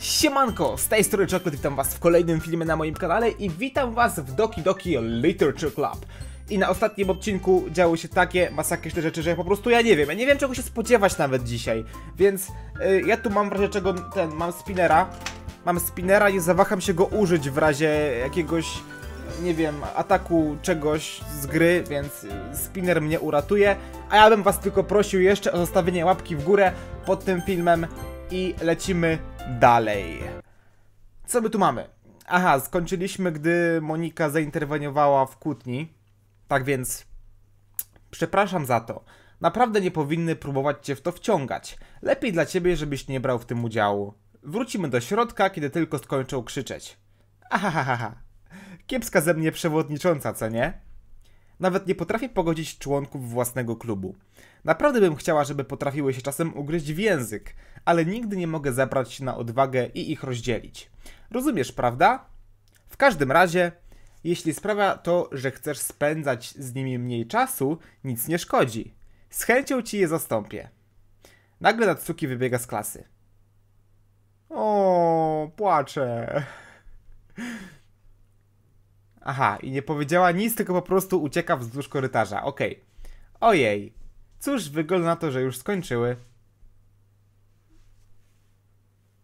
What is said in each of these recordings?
Siemanko, z tej strony Chocolate, witam was w kolejnym filmie na moim kanale i witam was w Doki Doki Literature Club. I na ostatnim odcinku działy się takie masakryczne rzeczy, że po prostu ja nie wiem, ja nie wiem czego się spodziewać nawet dzisiaj. Więc y, ja tu mam w razie czego ten, mam spinera, mam spinera i zawaham się go użyć w razie jakiegoś, nie wiem, ataku czegoś z gry, więc y, spinner mnie uratuje. A ja bym was tylko prosił jeszcze o zostawienie łapki w górę pod tym filmem i lecimy dalej. Co my tu mamy? Aha, skończyliśmy, gdy Monika zainterweniowała w kłótni. Tak więc, przepraszam za to. Naprawdę nie powinny próbować cię w to wciągać. Lepiej dla ciebie, żebyś nie brał w tym udziału. Wrócimy do środka, kiedy tylko skończą krzyczeć. Ahahaha. Kiepska ze mnie przewodnicząca, co nie? Nawet nie potrafię pogodzić członków własnego klubu. Naprawdę bym chciała, żeby potrafiły się czasem ugryźć w język, ale nigdy nie mogę zebrać się na odwagę i ich rozdzielić. Rozumiesz, prawda? W każdym razie, jeśli sprawia to, że chcesz spędzać z nimi mniej czasu, nic nie szkodzi. Z chęcią ci je zastąpię. Nagle Natsuki wybiega z klasy. O, płaczę. Aha, i nie powiedziała nic, tylko po prostu ucieka wzdłuż korytarza. Okej. Ojej. Cóż, wygląda na to, że już skończyły.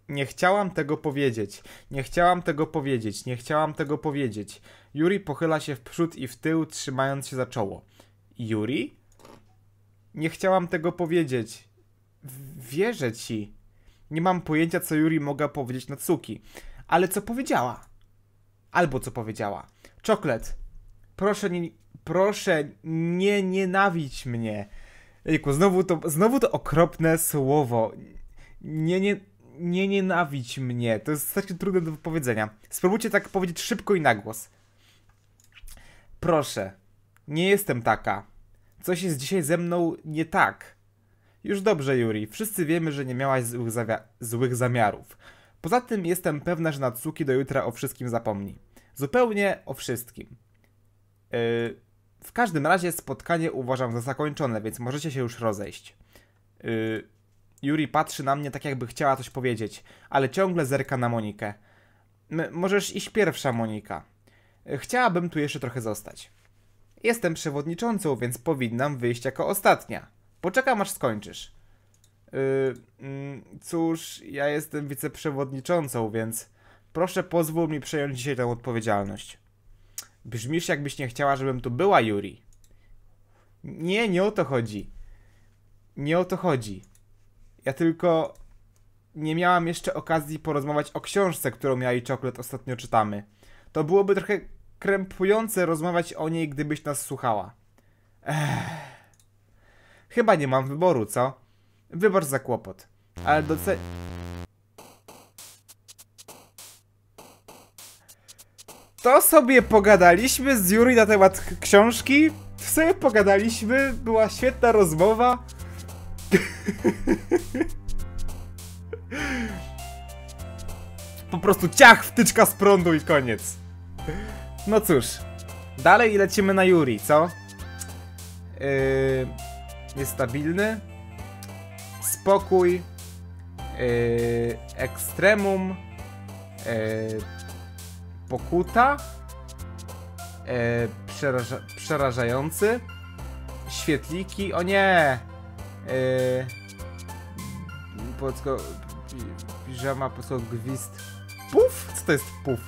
Nie chciałam tego powiedzieć. Nie chciałam tego powiedzieć. Nie chciałam tego powiedzieć. Yuri pochyla się w przód i w tył, trzymając się za czoło. Yuri? Nie chciałam tego powiedzieć. Wierzę ci. Nie mam pojęcia, co Yuri mogła powiedzieć Natsuki. Ale co powiedziała? Albo co powiedziała. Czoklet. Proszę nie, proszę nie nienawidź mnie. Jejku, znowu to, znowu to okropne słowo. Nie, nie, nie nienawidź mnie. To jest strasznie trudne do powiedzenia. Spróbujcie tak powiedzieć szybko i na głos. Proszę, nie jestem taka. Coś jest dzisiaj ze mną nie tak. Już dobrze, Yuri. Wszyscy wiemy, że nie miałaś złych, złych zamiarów. Poza tym jestem pewna, że Natsuki do jutra o wszystkim zapomni. Zupełnie o wszystkim. Yy, w każdym razie spotkanie uważam za zakończone, więc możecie się już rozejść. Yy, Yuri patrzy na mnie tak, jakby chciała coś powiedzieć, ale ciągle zerka na Monikę. M- możesz iść pierwsza, Monika. Yy, Chciałabym tu jeszcze trochę zostać. Jestem przewodniczącą, więc powinnam wyjść jako ostatnia. Poczekam aż skończysz. Yy, cóż, ja jestem wiceprzewodniczącą, więc proszę pozwól mi przejąć dzisiaj tę odpowiedzialność. Brzmisz jakbyś nie chciała, żebym tu była, Yuri. Nie, nie o to chodzi. Nie o to chodzi. Ja tylko nie miałam jeszcze okazji porozmawiać o książce, którą ja i Czoklet ostatnio czytamy. To byłoby trochę krępujące rozmawiać o niej, gdybyś nas słuchała. Ech. Chyba nie mam wyboru, co? Wybacz za kłopot. Ale doce... To sobie pogadaliśmy z Yuri na temat książki. Sobie pogadaliśmy, była świetna rozmowa. po prostu ciach, wtyczka z prądu i koniec. No cóż, dalej lecimy na Yuri, co? Yy, jest stabilny. Spokój. Yy, ekstremum. Yy, pokuta. Yy, przeraża przerażający. Świetliki. O nie! Yy, polsko, pi- piżama, polsko gwizd. Puf? Co to jest puf?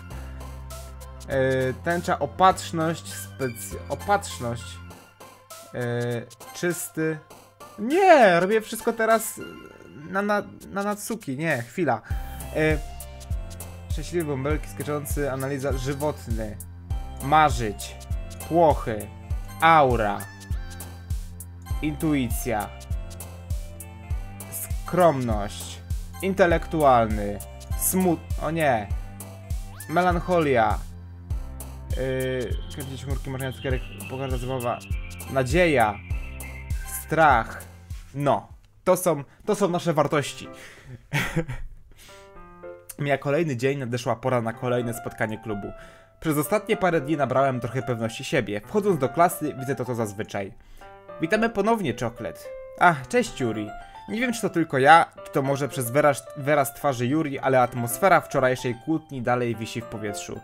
Yy, tęcza opatrzność, specy... opatrzność. Yy, czysty. Nie, robię wszystko teraz na, na, na Natsuki. Nie, chwila. Yy, szczęśliwy bąbelki skaczący, analiza żywotny. Marzyć. Płochy. Aura. Intuicja. Skromność. Intelektualny. Smut... O nie. Melancholia. Yy, kręcić chmurki, marzenia cukierek, pogarda zabawa. Nadzieja. Strach. No. To są, to są nasze wartości. Mija kolejny dzień, nadeszła pora na kolejne spotkanie klubu. Przez ostatnie parę dni nabrałem trochę pewności siebie. Wchodząc do klasy, widzę to to zazwyczaj. Witamy ponownie, Czoklet. Ach, cześć Yuri. Nie wiem, czy to tylko ja, czy to może przez wyraz, wyraz twarzy Yuri, ale atmosfera wczorajszej kłótni dalej wisi w powietrzu.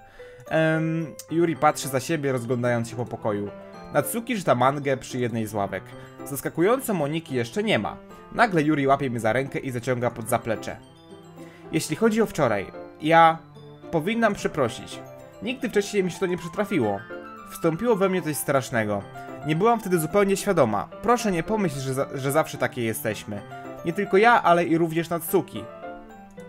Um, Yuri patrzy za siebie, rozglądając się po pokoju. Natsuki czyta mangę przy jednej z ławek. Zaskakująco Moniki jeszcze nie ma. Nagle Yuri łapie mnie za rękę i zaciąga pod zaplecze. Jeśli chodzi o wczoraj, ja powinnam przeprosić. Nigdy wcześniej mi się to nie przytrafiło. Wstąpiło we mnie coś strasznego. Nie byłam wtedy zupełnie świadoma. Proszę nie pomyśl, że, za że zawsze takie jesteśmy. Nie tylko ja, ale i również Natsuki.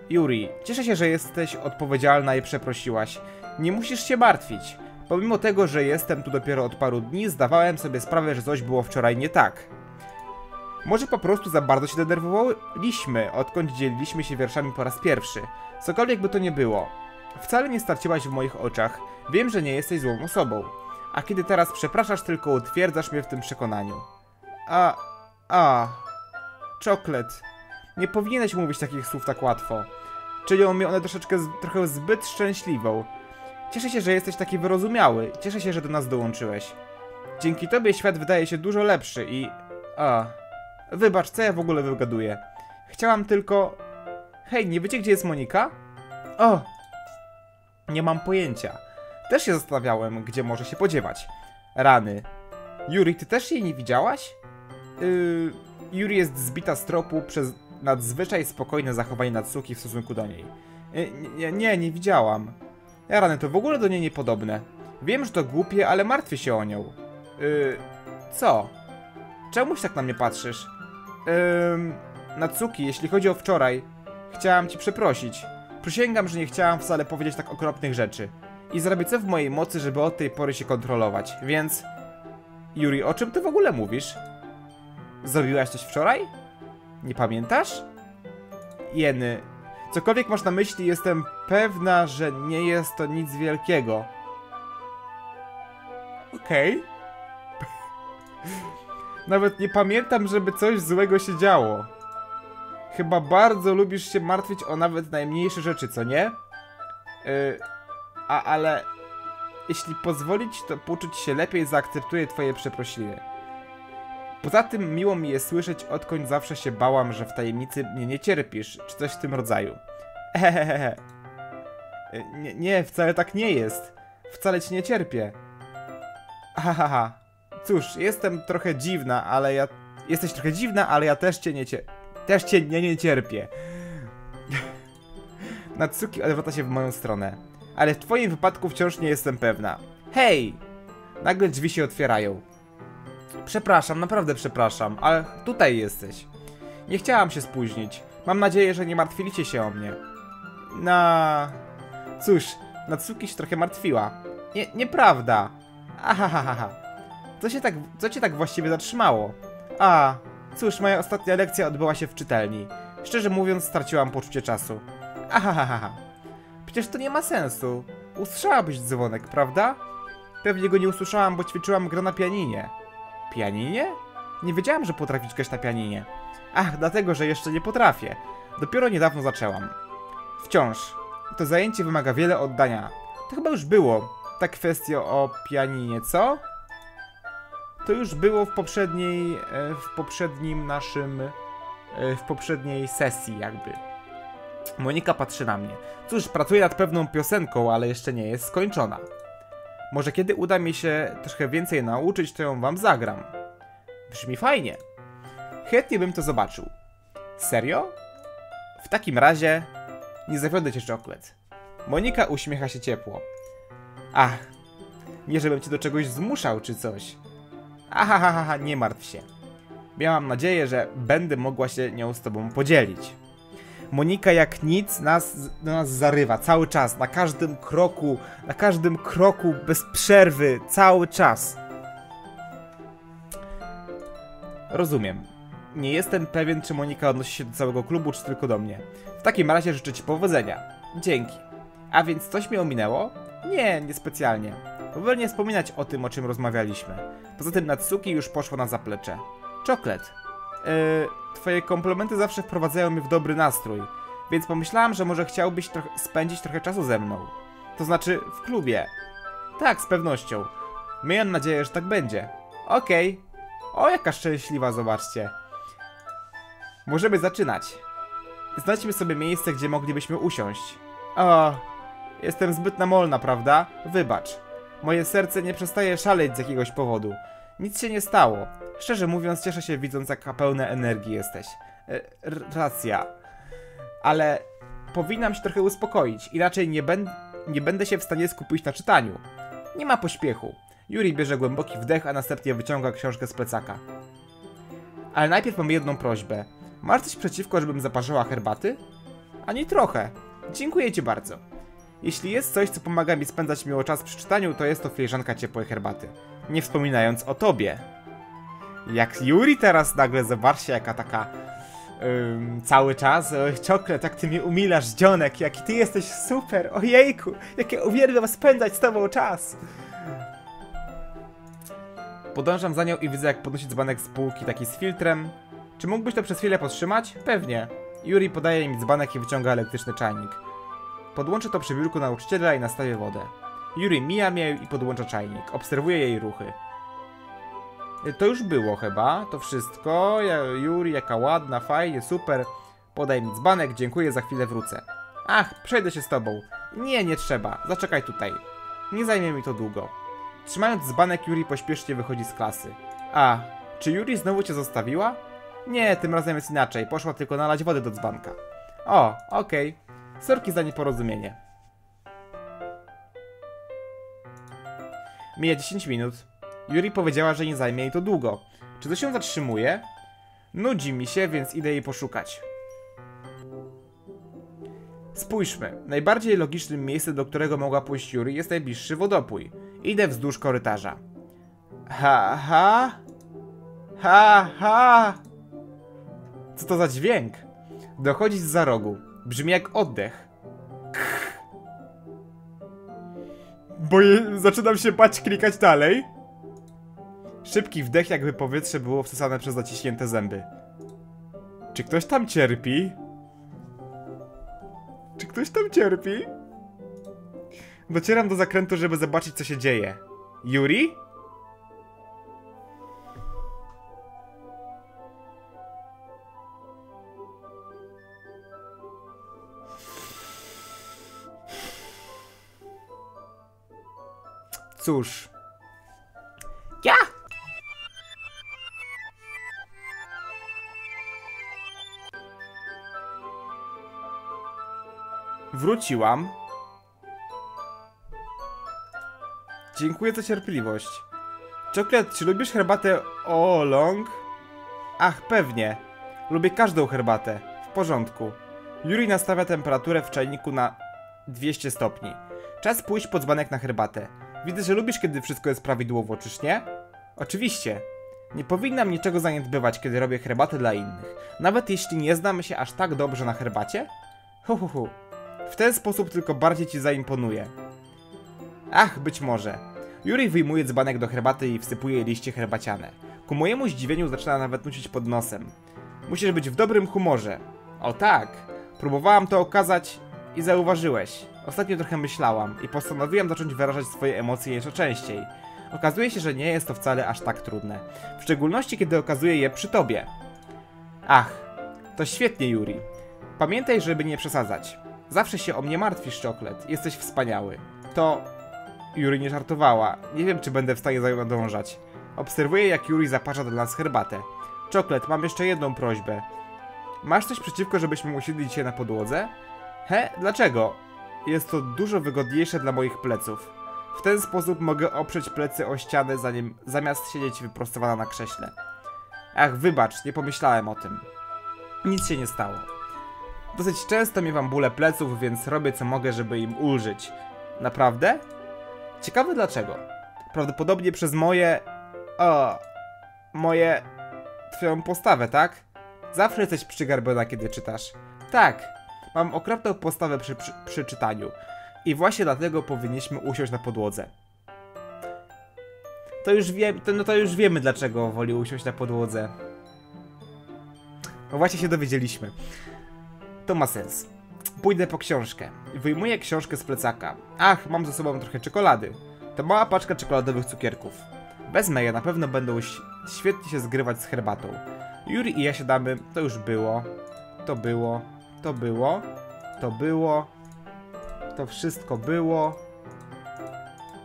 Yuri, cieszę się, że jesteś odpowiedzialna i przeprosiłaś. Nie musisz się martwić. Pomimo tego, że jestem tu dopiero od paru dni, zdawałem sobie sprawę, że coś było wczoraj nie tak. Może po prostu za bardzo się denerwowaliśmy, odkąd dzieliliśmy się wierszami po raz pierwszy. Cokolwiek by to nie było. Wcale nie starciłaś w moich oczach. Wiem, że nie jesteś złą osobą. A kiedy teraz przepraszasz, tylko utwierdzasz mnie w tym przekonaniu. A... a... Czoklet. Nie powinieneś mówić takich słów tak łatwo. Czynią mnie one troszeczkę, trochę zbyt szczęśliwą. Cieszę się, że jesteś taki wyrozumiały. Cieszę się, że do nas dołączyłeś. Dzięki tobie świat wydaje się dużo lepszy i... A... Wybacz, co ja w ogóle wygaduję. Chciałam tylko... Hej, nie wiecie, gdzie jest Monika? O! Nie mam pojęcia. Też się zastanawiałem, gdzie może się podziewać. Rany. Yuri, ty też jej nie widziałaś? Yy... Yuri jest zbita z tropu przez nadzwyczaj spokojne zachowanie Natsuki w stosunku do niej. Yy, nie, nie, nie widziałam. Ja rany, to w ogóle do niej niepodobne. Wiem, że to głupie, ale martwię się o nią. Yy... Co? Czemuś tak na mnie patrzysz? Yy... Natsuki, jeśli chodzi o wczoraj, chciałam ci przeprosić. Przysięgam, że nie chciałam wcale powiedzieć tak okropnych rzeczy. I zrobię co w mojej mocy, żeby od tej pory się kontrolować, więc... Yuri, o czym ty w ogóle mówisz? Zrobiłaś coś wczoraj? Nie pamiętasz? Jeny, cokolwiek masz na myśli, jestem pewna, że nie jest to nic wielkiego. Okej. Okay. Nawet nie pamiętam, żeby coś złego się działo. Chyba bardzo lubisz się martwić o nawet najmniejsze rzeczy, co nie? Yy, a ale... Jeśli pozwolić, to poczuć się lepiej, zaakceptuję twoje przeprosiny. Poza tym miło mi jest słyszeć, odkąd zawsze się bałam, że w tajemnicy mnie nie cierpisz, czy coś w tym rodzaju. Hehehe. Nie, nie, wcale tak nie jest. Wcale ci nie cierpię. Hahaha. Cóż, jestem trochę dziwna, ale ja... Jesteś trochę dziwna, ale ja też cię nie cierpię. Też cię nie, nie cierpię. Natsuki odwraca się w moją stronę. Ale w twoim wypadku wciąż nie jestem pewna. Hej! Nagle drzwi się otwierają. Przepraszam, naprawdę przepraszam, ale tutaj jesteś. Nie chciałam się spóźnić. Mam nadzieję, że nie martwiliście się o mnie. Na... Cóż, Natsuki się trochę martwiła. Nie, nieprawda. Ahahaha. Co się tak, co cię tak właściwie zatrzymało? A, cóż, moja ostatnia lekcja odbyła się w czytelni. Szczerze mówiąc, straciłam poczucie czasu. Ahahaha. Przecież to nie ma sensu. Usłyszałabyś dzwonek, prawda? Pewnie go nie usłyszałam, bo ćwiczyłam grę na pianinie. Pianinie? Nie wiedziałam, że potrafisz grać na pianinie. Ach, dlatego, że jeszcze nie potrafię. Dopiero niedawno zaczęłam. Wciąż. To zajęcie wymaga wiele oddania. To chyba już było. Ta kwestia o pianinie, co? To już było w poprzedniej, e, w poprzednim naszym, e, w poprzedniej sesji jakby. Monika patrzy na mnie. Cóż, pracuję nad pewną piosenką, ale jeszcze nie jest skończona. Może kiedy uda mi się trochę więcej nauczyć, to ją wam zagram. Brzmi fajnie. Chętnie bym to zobaczył. Serio? W takim razie nie zawiodę cię czoklet. Monika uśmiecha się ciepło. Ach, nie żebym cię do czegoś zmuszał czy coś. Ahahaha, nie martw się. Miałam nadzieję, że będę mogła się nią z tobą podzielić. Monika jak nic nas, nas zarywa cały czas, na każdym kroku, na każdym kroku bez przerwy, cały czas. Rozumiem. Nie jestem pewien, czy Monika odnosi się do całego klubu, czy tylko do mnie. W takim razie życzę Ci powodzenia. Dzięki. A więc coś mi ominęło? Nie, niespecjalnie. Wolę nie wspominać o tym, o czym rozmawialiśmy. Poza tym Natsuki już poszła na zaplecze. Czoklet. Yy, twoje komplementy zawsze wprowadzają mnie w dobry nastrój, więc pomyślałam, że może chciałbyś troch spędzić trochę czasu ze mną. To znaczy, w klubie. Tak, z pewnością. Miejam nadzieję, że tak będzie. Okej. Okay. O, jaka szczęśliwa, zobaczcie. Możemy zaczynać. Znajdźmy sobie miejsce, gdzie moglibyśmy usiąść. O, jestem zbyt namolna, prawda? Wybacz. Moje serce nie przestaje szaleć z jakiegoś powodu. Nic się nie stało. Szczerze mówiąc, cieszę się widząc, jaka pełna energii jesteś. E, racja. Ale powinnam się trochę uspokoić, inaczej nie, ben nie będę się w stanie skupić na czytaniu. Nie ma pośpiechu. Yuri bierze głęboki wdech, a następnie wyciąga książkę z plecaka. Ale najpierw mam jedną prośbę. Masz coś przeciwko, żebym zaparzyła herbaty? Ani trochę. Dziękuję ci bardzo. Jeśli jest coś, co pomaga mi spędzać miło czas przy czytaniu, to jest to filiżanka ciepłej herbaty. Nie wspominając o tobie. Jak Yuri teraz nagle, zobaczcie jaka taka ym, cały czas. Oj, czoklet, jak ty mnie umilasz, dzionek, jaki ty jesteś super, ojejku, jak ja uwielbiam spędzać z tobą czas. Podążam za nią i widzę, jak podnosi dzbanek z półki, taki z filtrem. Czy mógłbyś to przez chwilę podtrzymać? Pewnie. Yuri podaje mi dzbanek i wyciąga elektryczny czajnik. Podłączę to przy biurku nauczyciela i nastawię wodę. Yuri mija mnie i podłącza czajnik. Obserwuję jej ruchy. To już było chyba, to wszystko. Ja, Yuri, jaka ładna, fajnie, super. Podaj mi dzbanek, dziękuję, za chwilę wrócę. Ach, przejdę się z tobą. Nie, nie trzeba, zaczekaj tutaj. Nie zajmie mi to długo. Trzymając dzbanek, Yuri pośpiesznie wychodzi z klasy. A, czy Yuri znowu cię zostawiła? Nie, tym razem jest inaczej, poszła tylko nalać wody do dzbanka. O, okej. Sorki za nieporozumienie. Mija 10 minut. Yuri powiedziała, że nie zajmie jej to długo. Czy to się zatrzymuje? Nudzi mi się, więc idę jej poszukać. Spójrzmy. Najbardziej logicznym miejscem, do którego mogła pójść Yuri, jest najbliższy wodopój. Idę wzdłuż korytarza. Ha, ha. Ha, ha. Co to za dźwięk? Dochodzi z za rogu. Brzmi jak oddech. Boję, zaczynam się bać klikać dalej. Szybki wdech, jakby powietrze było wsysane przez zaciśnięte zęby. Czy ktoś tam cierpi? Czy ktoś tam cierpi? Docieram do zakrętu, żeby zobaczyć, co się dzieje. Yuri? Cóż. Ja! Wróciłam. Dziękuję za cierpliwość. Czoklet, czy lubisz herbatę oolong? Ach, pewnie. Lubię każdą herbatę. W porządku. Yuri nastawia temperaturę w czajniku na 200 stopni. Czas pójść pod dzbanek na herbatę. Widzę, że lubisz, kiedy wszystko jest prawidłowo, czyż nie? Oczywiście. Nie powinnam niczego zaniedbywać, kiedy robię herbatę dla innych. Nawet jeśli nie znamy się aż tak dobrze na herbacie? Hu, hu, hu. W ten sposób tylko bardziej ci zaimponuje. Ach, być może. Yuri wyjmuje dzbanek do herbaty i wsypuje liście herbaciane. Ku mojemu zdziwieniu zaczyna nawet nucić pod nosem. Musisz być w dobrym humorze. O tak, próbowałam to okazać i zauważyłeś. Ostatnio trochę myślałam i postanowiłam zacząć wyrażać swoje emocje jeszcze częściej. Okazuje się, że nie jest to wcale aż tak trudne. W szczególności, kiedy okazuję je przy tobie. Ach, to świetnie, Yuri. Pamiętaj, żeby nie przesadzać. Zawsze się o mnie martwisz, Czoklet. Jesteś wspaniały. To... Yuri nie żartowała. Nie wiem, czy będę w stanie za nią nadążać. Obserwuję, jak Yuri zaparza dla nas herbatę. Czoklet, mam jeszcze jedną prośbę. Masz coś przeciwko, żebyśmy usiedli dzisiaj na podłodze? He? Dlaczego? Jest to dużo wygodniejsze dla moich pleców. W ten sposób mogę oprzeć plecy o ścianę, zanim, zamiast siedzieć wyprostowana na krześle. Ach, wybacz, nie pomyślałem o tym. Nic się nie stało. Dosyć często miewam bóle pleców, więc robię co mogę, żeby im ulżyć. Naprawdę? Ciekawe dlaczego. Prawdopodobnie przez moje... O... Moje... Twoją postawę, tak? Zawsze jesteś przygarbiona, kiedy czytasz. Tak, mam okropną postawę przy, przy, przy czytaniu. I właśnie dlatego powinniśmy usiąść na podłodze. To już wiem, to, no to już wiemy dlaczego woli usiąść na podłodze. No właśnie się dowiedzieliśmy. To ma sens. Pójdę po książkę. Wyjmuję książkę z plecaka. Ach, mam ze sobą trochę czekolady. To mała paczka czekoladowych cukierków. Wezmę je, na pewno będą świetnie się zgrywać z herbatą. Yuri i ja siadamy, to już było. To było, to było, to było. To wszystko było.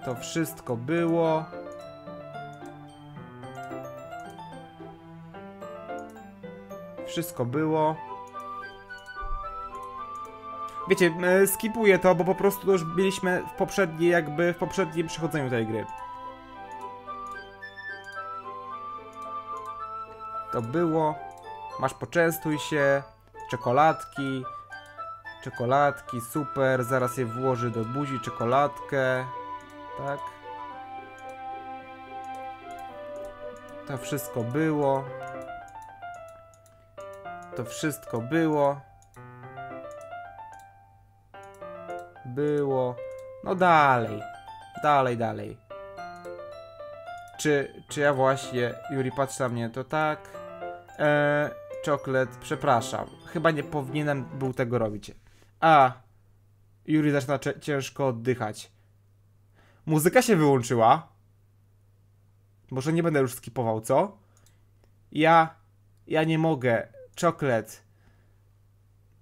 To wszystko było. Wszystko było. Wiecie, skipuję to, bo po prostu to już byliśmy w poprzedniej, jakby w poprzednim przechodzeniu tej gry. To było. Masz poczęstuj się. Czekoladki. Czekoladki, super. Zaraz je włoży do buzi czekoladkę. Tak. To wszystko było. To wszystko było. Było. No dalej. Dalej, dalej. Czy, czy ja właśnie, Juri patrzy na mnie, to tak. Eee, czoklet, przepraszam. Chyba nie powinienem był tego robić. A. Juri zaczyna ciężko oddychać. Muzyka się wyłączyła. Może nie będę już skipował, co? Ja. Ja nie mogę. Czoklet.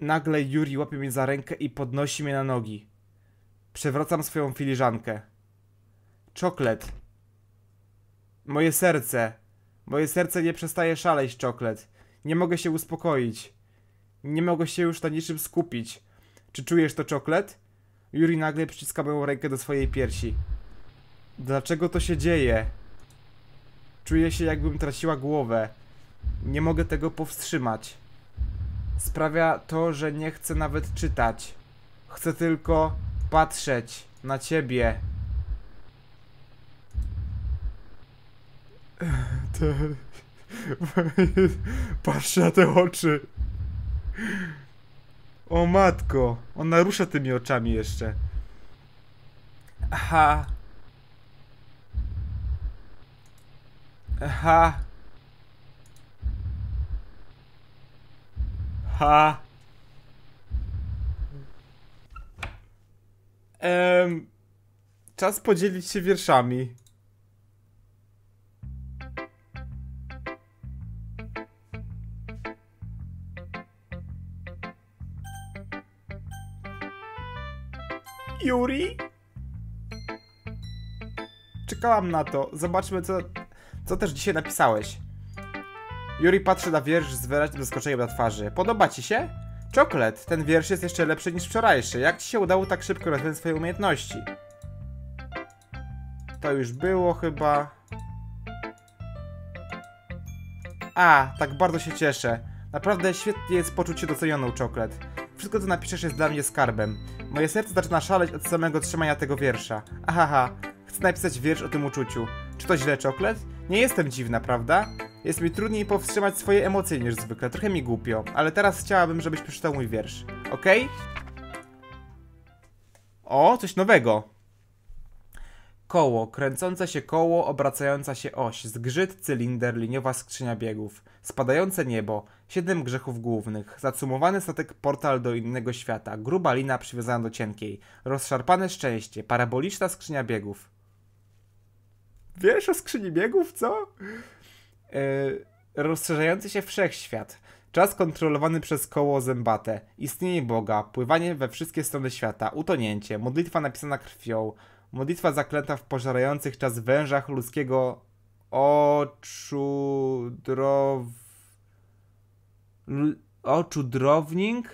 Nagle Juri łapie mnie za rękę i podnosi mnie na nogi. Przewracam swoją filiżankę. Czoklet. Moje serce. Moje serce nie przestaje szaleć, czoklet. Nie mogę się uspokoić. Nie mogę się już na niczym skupić. Czy czujesz to, czoklet? Juri nagle przyciska moją rękę do swojej piersi. Dlaczego to się dzieje? Czuję się, jakbym traciła głowę. Nie mogę tego powstrzymać. Sprawia to, że nie chcę nawet czytać. Chcę tylko patrzeć na ciebie. Te... Patrz na te oczy. O matko, ona rusza tymi oczami jeszcze. Aha. Aha. Ha. Em, czas podzielić się wierszami. Yuri? Czekałam na to. Zobaczmy, co, co też dzisiaj napisałeś. Yuri patrzy na wiersz z wyraźnym zaskoczeniem na twarzy. Podoba ci się? Czoklet, ten wiersz jest jeszcze lepszy niż wczorajszy. Jak ci się udało tak szybko rozwijać swoje umiejętności? To już było chyba. A, tak bardzo się cieszę. Naprawdę świetnie jest poczuć się docenioną, Czoklet. Wszystko, co napiszesz, jest dla mnie skarbem. Moje serce zaczyna szaleć od samego trzymania tego wiersza. Ahaha, chcę napisać wiersz o tym uczuciu. Czy to źle, Czoklet? Nie jestem dziwna, prawda? Jest mi trudniej powstrzymać swoje emocje niż zwykle, trochę mi głupio, ale teraz chciałabym, żebyś przeczytał mój wiersz. Okej? O, coś nowego. Koło, kręcące się koło, obracająca się oś, zgrzyt, cylinder, liniowa skrzynia biegów, spadające niebo, siedem grzechów głównych, zacumowany statek portal do innego świata, gruba lina przywiązana do cienkiej, rozszarpane szczęście, paraboliczna skrzynia biegów. Wiesz o skrzyni biegów, co? Yy, rozszerzający się wszechświat. Czas kontrolowany przez koło zębate. Istnienie Boga. Pływanie we wszystkie strony świata. Utonięcie. Modlitwa napisana krwią. Modlitwa zaklęta w pożerających czas wężach ludzkiego oczu drow... Oczu drowning?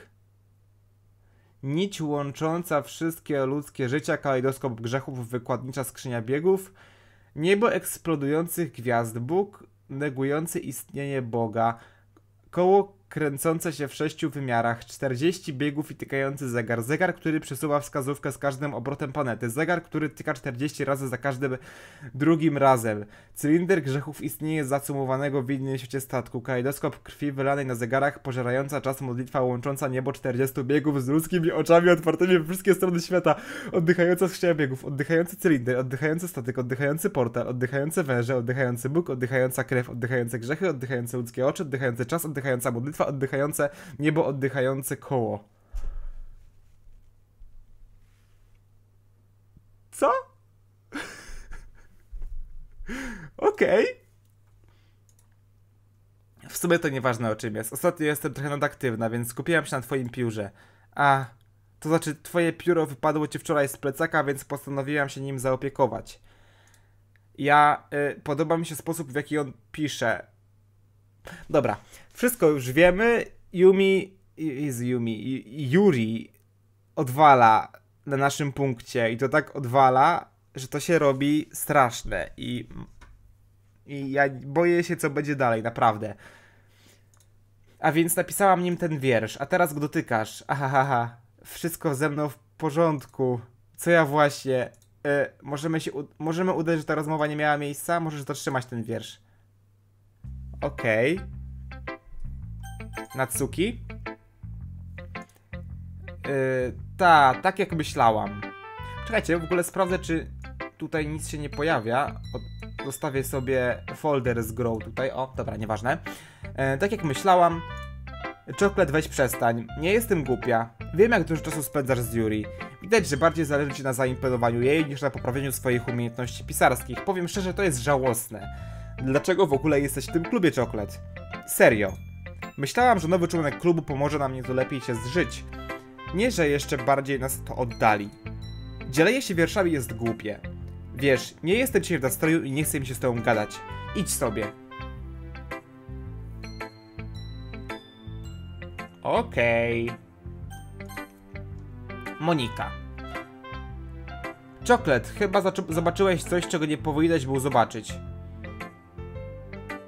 Nić łącząca wszystkie ludzkie życia, kalejdoskop grzechów, wykładnicza skrzynia biegów, niebo eksplodujących gwiazd, Bóg negujący istnienie Boga, koło kręcące się w sześciu wymiarach, 40 biegów i tykający zegar, zegar, który przesuwa wskazówkę z każdym obrotem planety, zegar, który tyka 40 razy za każdym drugim razem, cylinder grzechów istnieje zacumowanego w innym świecie statku, kalejdoskop krwi wylanej na zegarach, pożerająca czas modlitwa łącząca niebo 40 biegów z ludzkimi oczami otwartymi w wszystkie strony świata, oddychająca skrzynia biegów, oddychający cylinder, oddychający statek, oddychający portal, oddychające węże, oddychający Bóg, oddychająca krew, oddychające grzechy, oddychające ludzkie oczy, oddychający czas, oddychająca modlitwa, oddychające niebo, oddychające koło. Co? Okej. W sumie to nieważne o czym jest. Ostatnio jestem trochę nadaktywna, więc skupiłam się na twoim piórze. A, to znaczy twoje pióro wypadło ci wczoraj z plecaka, więc postanowiłam się nim zaopiekować. Ja, y, podoba mi się sposób w jaki on pisze. Dobra, wszystko już wiemy. Yumi, jest Yumi, Yuri odwala na naszym punkcie i to tak odwala, że to się robi straszne i i ja boję się, co będzie dalej, naprawdę. A więc napisałam nim ten wiersz, a teraz go dotykasz. Ahahaha, wszystko ze mną w porządku. Co ja właśnie... Y, możemy się... możemy udać, że ta rozmowa nie miała miejsca? Możesz zatrzymać ten wiersz. Okej. Okay. Natsuki? Yy, ta, tak jak myślałam. Czekajcie, w ogóle sprawdzę, czy tutaj nic się nie pojawia. Zostawię sobie folder z grą tutaj. O, dobra, nieważne. E, tak jak myślałam, Czoklet, weź przestań. Nie jestem głupia. Wiem, jak dużo czasu spędzasz z Yuri. Widać, że bardziej zależy ci na zaimponowaniu jej niż na poprawieniu swoich umiejętności pisarskich. Powiem szczerze, to jest żałosne. Dlaczego w ogóle jesteś w tym klubie Czoklet? Serio. Myślałam, że nowy członek klubu pomoże nam nieco lepiej się zżyć. Nie, że jeszcze bardziej nas to oddali. Dzielenie się wierszami jest głupie. Wiesz, nie jestem dzisiaj w nastroju i nie chcę mi się z tobą gadać. Idź sobie. Okej. Okay. Monika. Czoklet, chyba zobaczyłeś coś, czego nie powinieneś był zobaczyć.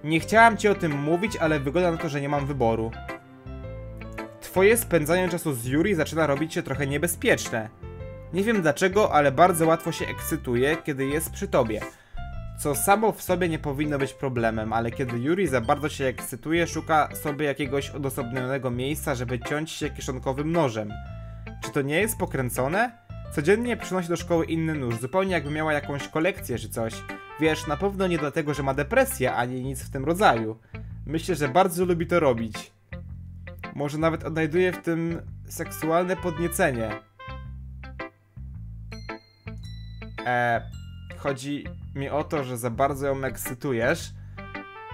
Nie chciałam ci o tym mówić, ale wygląda na to, że nie mam wyboru. Twoje spędzanie czasu z Yuri zaczyna robić się trochę niebezpieczne. Nie wiem dlaczego, ale bardzo łatwo się ekscytuje, kiedy jest przy tobie. Co samo w sobie nie powinno być problemem, ale kiedy Yuri za bardzo się ekscytuje, szuka sobie jakiegoś odosobnionego miejsca, żeby ciąć się kieszonkowym nożem. Czy to nie jest pokręcone? Codziennie przynosi do szkoły inny nóż, zupełnie jakby miała jakąś kolekcję czy coś. Wiesz, na pewno nie dlatego, że ma depresję, ani nic w tym rodzaju. Myślę, że bardzo lubi to robić. Może nawet odnajduje w tym seksualne podniecenie. E, chodzi mi o to, że za bardzo ją ekscytujesz.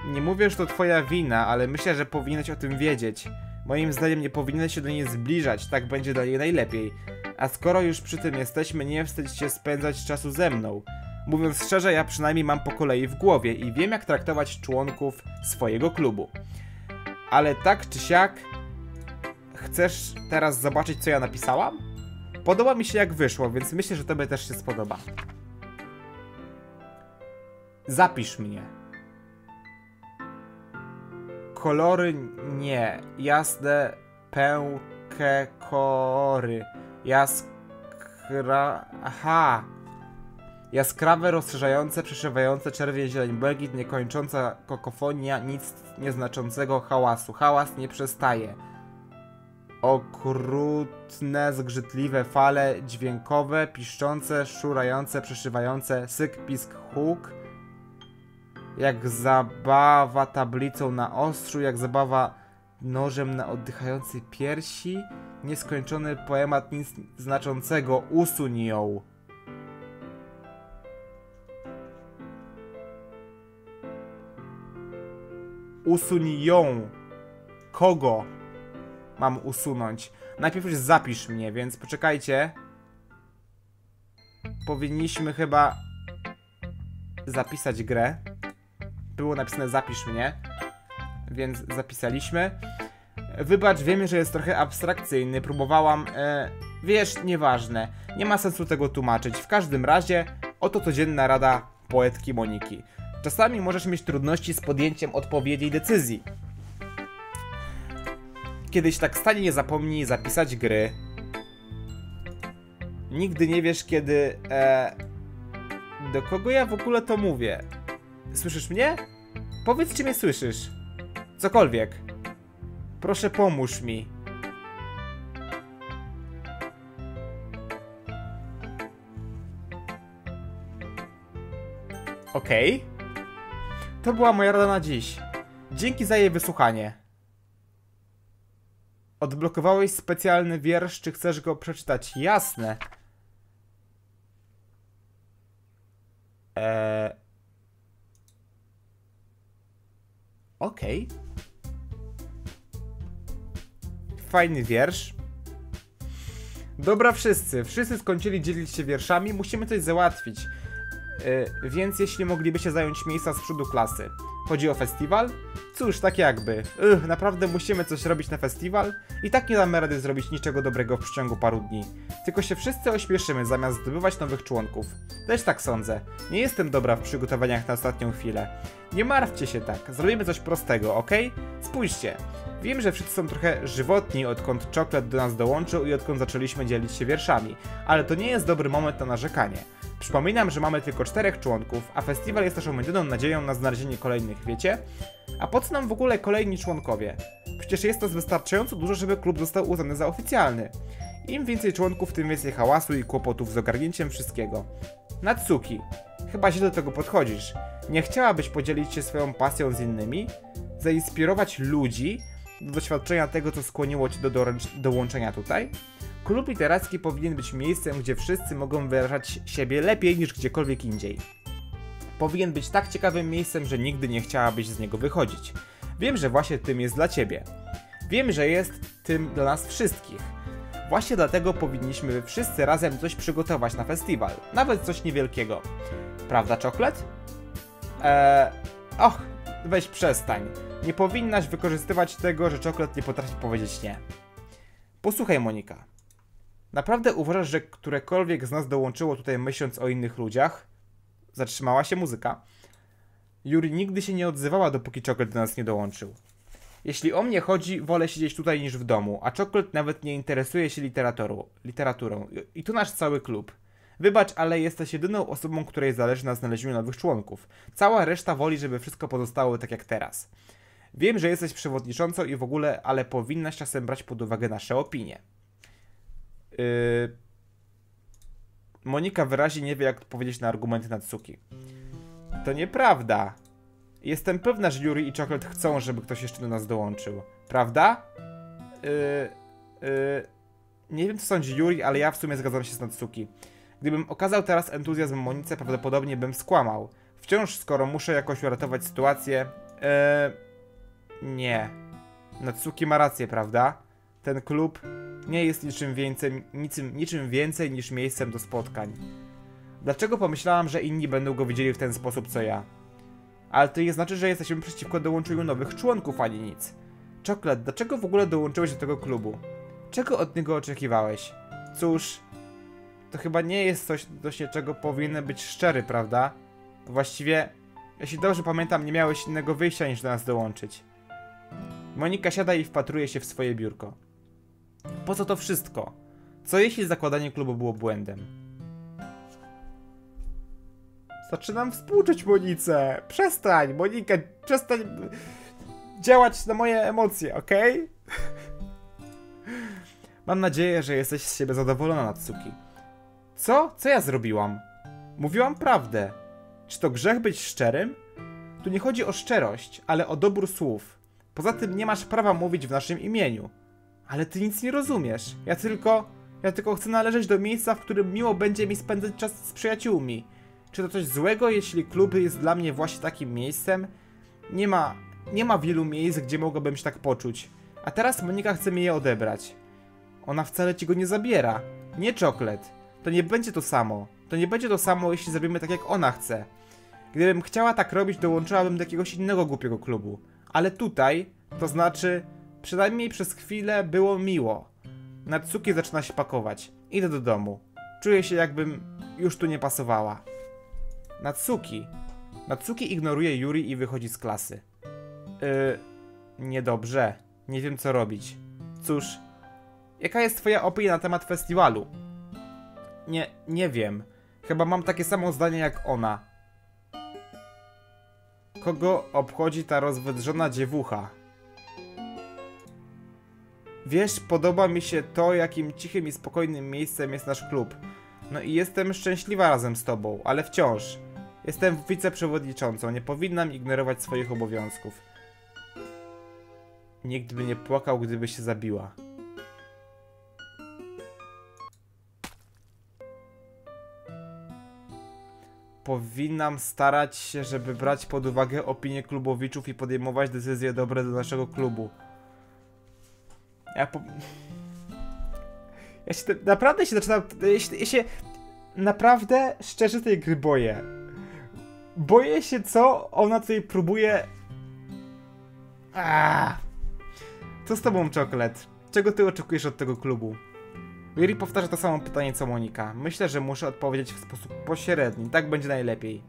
Nie mówię, że to twoja wina, ale myślę, że powinieneś o tym wiedzieć. Moim zdaniem nie powinieneś się do niej zbliżać, tak będzie dla niej najlepiej. A skoro już przy tym jesteśmy, nie wstydź się spędzać czasu ze mną. Mówiąc szczerze, ja przynajmniej mam po kolei w głowie i wiem jak traktować członków swojego klubu. Ale tak czy siak, chcesz teraz zobaczyć co ja napisałam? Podoba mi się jak wyszło, więc myślę, że tobie też się spodoba. Zapisz mnie. Kolory nie. Jasne pękę kory. Jaskra... Aha. Jaskrawe, rozszerzające, przeszywające czerwień, zieleń, błękit, niekończąca kokofonia, nic nieznaczącego hałasu. Hałas nie przestaje okrutne, zgrzytliwe fale dźwiękowe, piszczące, szurające, przeszywające, syk, pisk, huk. Jak zabawa tablicą na ostrzu, jak zabawa nożem na oddychającej piersi. Nieskończony poemat nic znaczącego, usuń ją. Usuń ją. Kogo? mam usunąć. Najpierw już zapisz mnie, więc poczekajcie. Powinniśmy chyba zapisać grę. Było napisane zapisz mnie, więc zapisaliśmy. Wybacz, wiemy, że jest trochę abstrakcyjny, próbowałam... E, wiesz, nieważne. Nie ma sensu tego tłumaczyć. W każdym razie, oto codzienna rada poetki Moniki. Czasami możesz mieć trudności z podjęciem odpowiedniej decyzji. Kiedyś tak stanie, nie zapomnij zapisać gry. Nigdy nie wiesz, kiedy... E, do kogo ja w ogóle to mówię? Słyszysz mnie? Powiedz, czy mnie słyszysz. Cokolwiek. Proszę, pomóż mi. Okej. Okay. To była moja rada na dziś. Dzięki za jej wysłuchanie. Odblokowałeś specjalny wiersz, czy chcesz go przeczytać? Jasne. Eee... Okej. Okay. fajny wiersz. Dobra wszyscy, wszyscy skończyli dzielić się wierszami, musimy coś załatwić. Yy, więc jeśli moglibyście zająć miejsca z przodu klasy. Chodzi o festiwal? Cóż, tak jakby. Ugh, naprawdę musimy coś robić na festiwal? I tak nie damy rady zrobić niczego dobrego w przeciągu paru dni. Tylko się wszyscy ośmieszymy zamiast zdobywać nowych członków. Też tak sądzę. Nie jestem dobra w przygotowaniach na ostatnią chwilę. Nie martwcie się tak, zrobimy coś prostego, ok? Spójrzcie. Wiem, że wszyscy są trochę żywotni odkąd czoklet do nas dołączył i odkąd zaczęliśmy dzielić się wierszami, ale to nie jest dobry moment na narzekanie. Przypominam, że mamy tylko czterech członków, a festiwal jest naszą jedyną nadzieją na znalezienie kolejnych, wiecie? A po co nam w ogóle kolejni członkowie? Przecież jest to wystarczająco dużo, żeby klub został uznany za oficjalny. Im więcej członków, tym więcej hałasu i kłopotów z ogarnięciem wszystkiego. Natsuki, chyba źle do tego podchodzisz. Nie chciałabyś podzielić się swoją pasją z innymi? Zainspirować ludzi do doświadczenia tego, co skłoniło cię do dołączenia tutaj? Klub literacki powinien być miejscem, gdzie wszyscy mogą wyrażać siebie lepiej niż gdziekolwiek indziej. Powinien być tak ciekawym miejscem, że nigdy nie chciałabyś z niego wychodzić. Wiem, że właśnie tym jest dla ciebie. Wiem, że jest tym dla nas wszystkich. Właśnie dlatego powinniśmy wszyscy razem coś przygotować na festiwal, nawet coś niewielkiego. Prawda, czoklet? Eee, och, weź przestań. Nie powinnaś wykorzystywać tego, że czoklet nie potrafi powiedzieć nie. Posłuchaj, Monika. Naprawdę uważasz, że którekolwiek z nas dołączyło tutaj myśląc o innych ludziach? Zatrzymała się muzyka. Yuri nigdy się nie odzywała, dopóki Czoklet do nas nie dołączył. Jeśli o mnie chodzi, wolę siedzieć tutaj niż w domu, a Czoklet nawet nie interesuje się literaturą. literaturą. I tu nasz cały klub. Wybacz, ale jesteś jedyną osobą, której zależy na znalezieniu nowych członków. Cała reszta woli, żeby wszystko pozostało tak jak teraz. Wiem, że jesteś przewodniczącą i w ogóle, ale powinnaś czasem brać pod uwagę nasze opinie. Yy... Monika wyraźnie nie wie, jak odpowiedzieć na argumenty Natsuki. To nieprawda. Jestem pewna, że Yuri i Chocolate chcą, żeby ktoś jeszcze do nas dołączył. Prawda? Yy, yy, nie wiem, co sądzi Yuri, ale ja w sumie zgadzam się z Natsuki. Gdybym okazał teraz entuzjazm Monice, prawdopodobnie bym skłamał. Wciąż, skoro muszę jakoś uratować sytuację... Yy, nie. Natsuki ma rację, prawda? Ten klub nie jest niczym więcej, niczym, niczym więcej niż miejscem do spotkań. Dlaczego pomyślałam, że inni będą go widzieli w ten sposób co ja? Ale to nie znaczy, że jesteśmy przeciwko dołączeniu nowych członków ani nic. Czoklet, dlaczego w ogóle dołączyłeś do tego klubu? Czego od niego oczekiwałeś? Cóż, to chyba nie jest coś, do czego powinien być szczery, prawda? Właściwie, jeśli dobrze pamiętam, nie miałeś innego wyjścia niż do nas dołączyć. Monika siada i wpatruje się w swoje biurko. Po co to wszystko? Co jeśli zakładanie klubu było błędem? Zaczynam współczuć Monice. Przestań, Monika, przestań działać na moje emocje, ok? Mam nadzieję, że jesteś z siebie zadowolona, Natsuki. Co? Co ja zrobiłam? Mówiłam prawdę. Czy to grzech być szczerym? Tu nie chodzi o szczerość, ale o dobór słów. Poza tym nie masz prawa mówić w naszym imieniu. Ale ty nic nie rozumiesz. Ja tylko... Ja tylko chcę należeć do miejsca, w którym miło będzie mi spędzać czas z przyjaciółmi. Czy to coś złego, jeśli klub jest dla mnie właśnie takim miejscem? Nie ma... Nie ma wielu miejsc, gdzie mogłabym się tak poczuć. A teraz Monika chce mi je odebrać. Ona wcale ci go nie zabiera. Nie czoklet. To nie będzie to samo. To nie będzie to samo, jeśli zrobimy tak, jak ona chce. Gdybym chciała tak robić, dołączyłabym do jakiegoś innego głupiego klubu. Ale tutaj, to znaczy, Przynajmniej przez chwilę było miło. Natsuki zaczyna się pakować. Idę do domu. Czuję się jakbym już tu nie pasowała. Natsuki. Natsuki ignoruje Yuri i wychodzi z klasy. Yy, niedobrze. Nie wiem co robić. Cóż, jaka jest twoja opinia na temat festiwalu? Nie, nie wiem. Chyba mam takie samo zdanie jak ona. Kogo obchodzi ta rozwydrzona dziewucha? Wiesz, podoba mi się to, jakim cichym i spokojnym miejscem jest nasz klub. No i jestem szczęśliwa razem z tobą, ale wciąż. Jestem wiceprzewodniczącą, nie powinnam ignorować swoich obowiązków. Nikt by nie płakał, gdyby się zabiła. Powinnam starać się, żeby brać pod uwagę opinie klubowiczów i podejmować decyzje dobre do naszego klubu. Ja po... Ja się te- naprawdę się zaczynam... Ja się, ja się naprawdę szczerze tej gry boję. Boję się, co ona tutaj próbuje... Aaaa. Co z tobą, Czoklet? Czego ty oczekujesz od tego klubu? Yuri powtarza to samo pytanie co Monika. Myślę, że muszę odpowiedzieć w sposób pośredni, tak będzie najlepiej.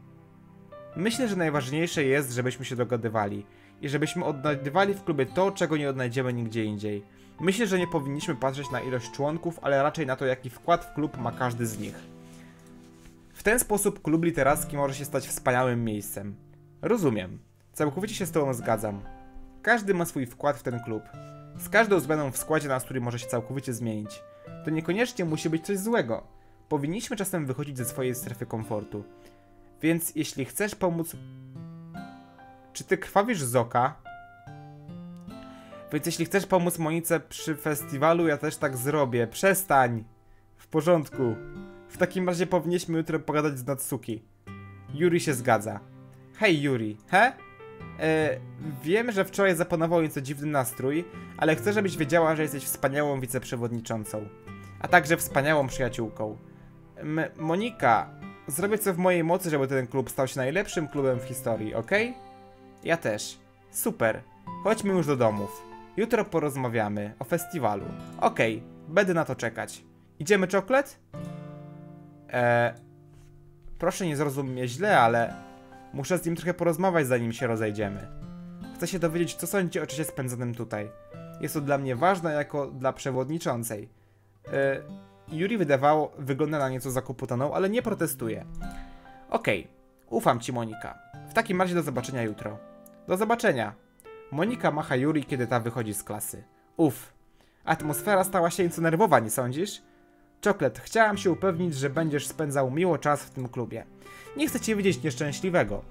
Myślę, że najważniejsze jest, żebyśmy się dogadywali i żebyśmy odnajdywali w klubie to, czego nie odnajdziemy nigdzie indziej. Myślę, że nie powinniśmy patrzeć na ilość członków, ale raczej na to, jaki wkład w klub ma każdy z nich. W ten sposób klub literacki może się stać wspaniałym miejscem. Rozumiem. Całkowicie się z Tobą zgadzam. Każdy ma swój wkład w ten klub. Z każdą zmianą w składzie nastrój może się całkowicie zmienić. To niekoniecznie musi być coś złego. Powinniśmy czasem wychodzić ze swojej strefy komfortu. Więc jeśli chcesz pomóc... Czy ty krwawisz z oka? Więc jeśli chcesz pomóc Monice przy festiwalu, ja też tak zrobię. Przestań! W porządku. W takim razie powinniśmy jutro pogadać z Natsuki. Yuri się zgadza. Hej Yuri, he? E, wiem, że wczoraj zapanował nieco dziwny nastrój, ale chcę, żebyś wiedziała, że jesteś wspaniałą wiceprzewodniczącą, a także wspaniałą przyjaciółką. M Monika, zrobię co w mojej mocy, żeby ten klub stał się najlepszym klubem w historii, ok? Ja też. Super. Chodźmy już do domów. Jutro porozmawiamy o festiwalu. Okej, będę na to czekać. Idziemy czoklet? Eee, proszę nie zrozum mnie źle, ale muszę z nim trochę porozmawiać zanim się rozejdziemy. Chcę się dowiedzieć, co sądzi o czasie spędzonym tutaj. Jest to dla mnie ważne jako dla przewodniczącej. Eee, Yuri wydawało, wygląda na nieco zakłopotana, ale nie protestuje. Okej, ufam ci Monika. W takim razie do zobaczenia jutro. Do zobaczenia. Monika macha Yuri, kiedy ta wychodzi z klasy. Uf. Atmosfera stała się nieco nerwowa, nie sądzisz? Czoklet, chciałam się upewnić, że będziesz spędzał miło czas w tym klubie. Nie chcę cię widzieć nieszczęśliwego.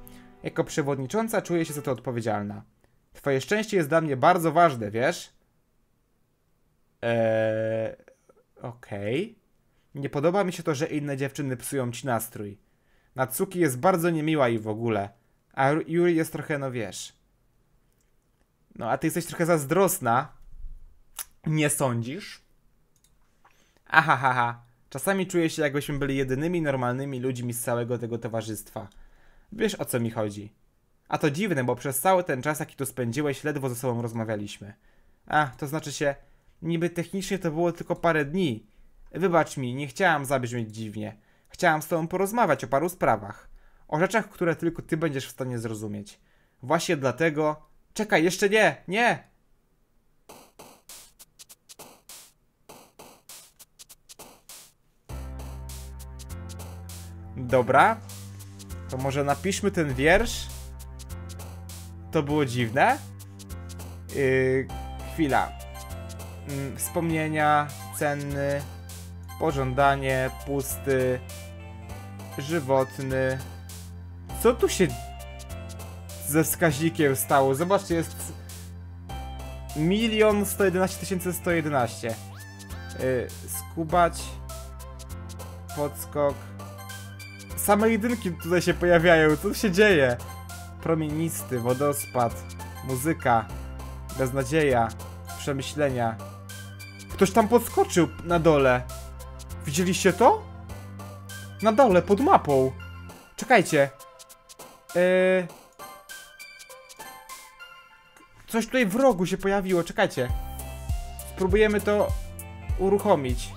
Jako przewodnicząca czuję się za to odpowiedzialna. Twoje szczęście jest dla mnie bardzo ważne, wiesz? Eee... Okej. Nie podoba mi się to, że inne dziewczyny psują ci nastrój. Natsuki jest bardzo niemiła i w ogóle. A Yuri jest trochę, no wiesz... No, a ty jesteś trochę zazdrosna. Nie sądzisz? Aha, ha, ha. Czasami czuję się, jakbyśmy byli jedynymi normalnymi ludźmi z całego tego towarzystwa. Wiesz o co mi chodzi. A to dziwne, bo przez cały ten czas, jaki tu spędziłeś, ledwo ze sobą rozmawialiśmy. A, to znaczy się, niby technicznie to było tylko parę dni. Wybacz mi, nie chciałam zabrzmieć dziwnie. Chciałam z tobą porozmawiać o paru sprawach. O rzeczach, które tylko ty będziesz w stanie zrozumieć. Właśnie dlatego... Czekaj, jeszcze nie! Nie! Dobra. To może napiszmy ten wiersz. To było dziwne. Yy, chwila. Yy, wspomnienia, cenny, pożądanie, pusty, żywotny. Co tu się ze wskaźnikiem stało? Zobaczcie, jest milion sto jedenaście tysięcy sto jedenaście. Yy, skubać, podskok. Same jedynki tutaj się pojawiają, co się dzieje? Promienisty, wodospad, muzyka, beznadzieja, przemyślenia. Ktoś tam podskoczył na dole. Widzieliście to? Na dole, pod mapą. Czekajcie. Yy... Coś tutaj w rogu się pojawiło, czekajcie. Spróbujemy to uruchomić.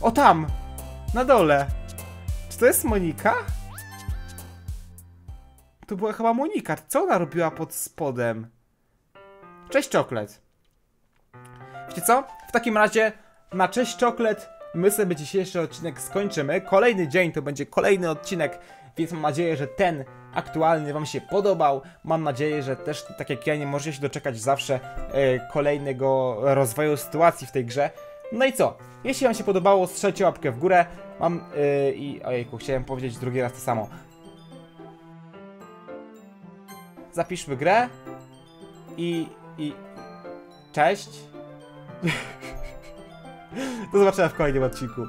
O tam! Na dole. Czy to jest Monika? To była chyba Monika. Co ona robiła pod spodem? Cześć, czoklet. Wiecie co? W takim razie na cześć, czoklet. My sobie dzisiejszy odcinek skończymy. Kolejny dzień to będzie kolejny odcinek, więc mam nadzieję, że ten aktualny Wam się podobał. Mam nadzieję, że też tak jak ja nie możecie się doczekać zawsze e, kolejnego rozwoju sytuacji w tej grze. No i co? Jeśli Wam się podobało, strzelcie łapkę w górę. Mam yy, i ojejku, chciałem powiedzieć drugi raz to samo. Zapiszmy grę i i cześć. Do zobaczenia w kolejnym odcinku.